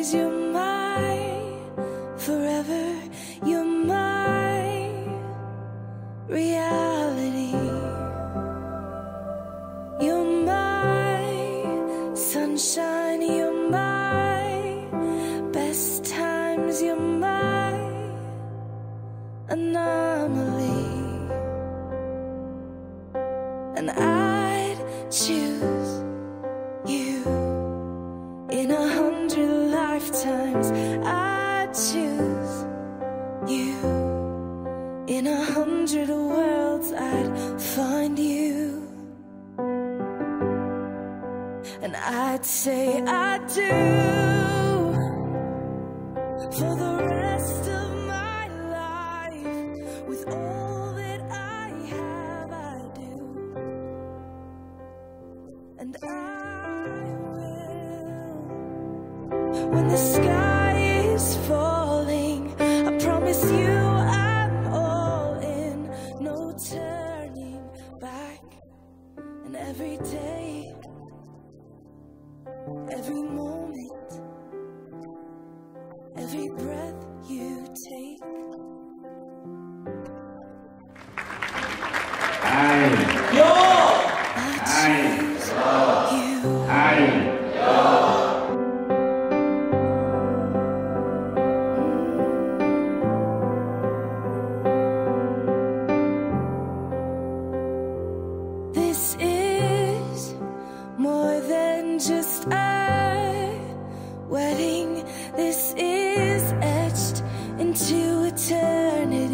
always. You're my forever. You're my reality. You're my sunshine. You're my best times. You're my anomaly. And I'd choose. Hundred worlds. I'd find you. And I'd say I do for the rest of my life with all that I have I do and I will when the sky is falling every day. Every This is etched into eternity.